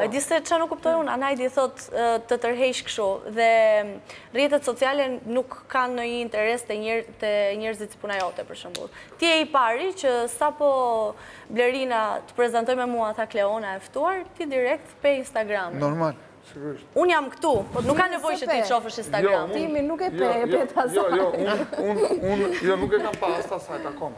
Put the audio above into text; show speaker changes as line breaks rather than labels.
E di se ça nuk kuptoj unë, Anaidi thotë të tërheq kështu, dhe rrjetet sociale nuk kanë një interes te njerëzit si puna jote, për shembull. Ti je i pari që sapo Blerina të prezantoi me mua, tha Kleona e ftuar, ti direkt pe Instagram.
Normal, sigurisht.
Unë jam këtu, po nuk ka nevojë që ti shohësh jo, Instagram.
Timin nuk e pe, e pe të asaj.
Jo, jo, unë, unë, jo, nuk e kam pa as të saj, ta kom.